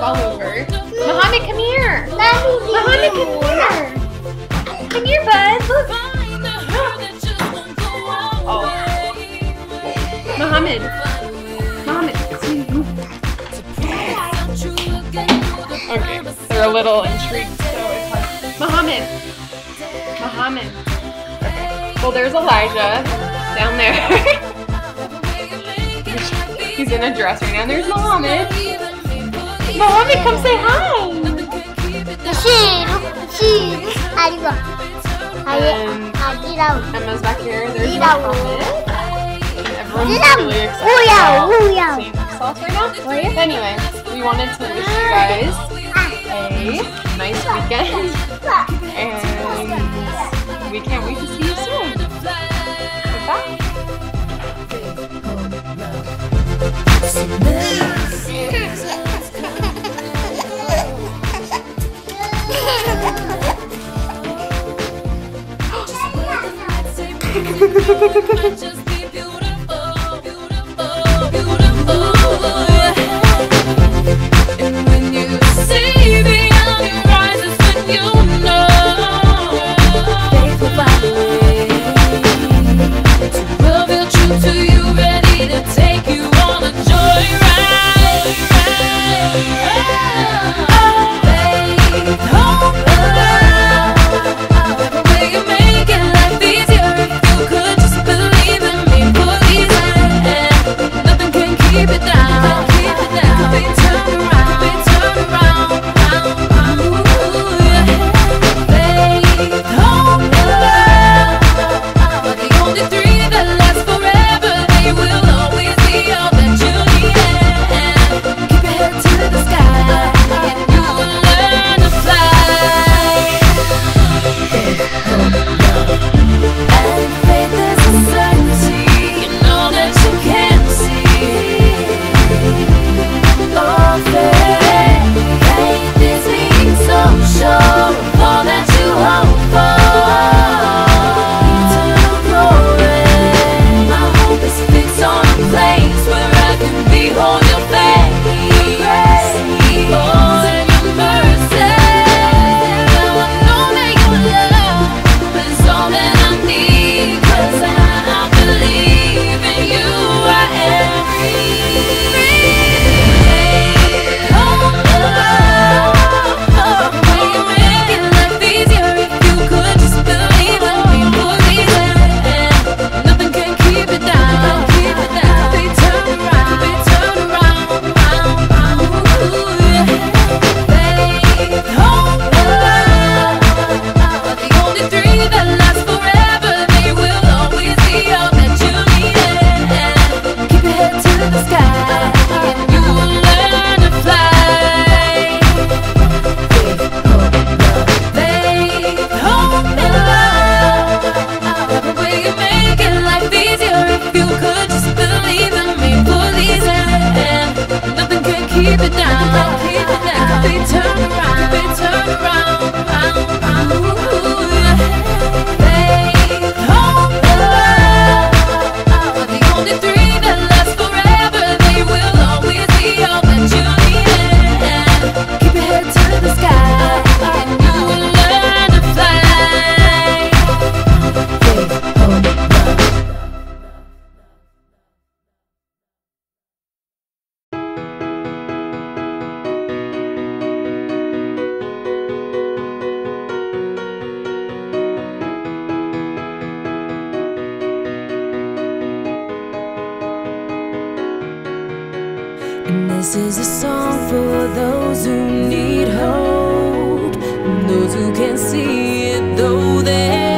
up all over. Mohammed, come here. Mohammed, come here. Come here, bud. Look. Oh. Mohammed. Okay, they're a little intrigued, so Muhammad. Mohammed. Mohammed. Okay. Well, there's Elijah down there. He's in a dress right now. There's Mohammed. Mommy, come say hi. Shiro, Shiro, Ariwa. Ariwa. Emma's back here. There's my comment. Everyone's really excited about sauce right now. Anyway, we wanted to wish you guys a nice weekend. And we can't wait to see you soon. Goodbye. just be you And this is a song for those who need hope, those who can see it, though they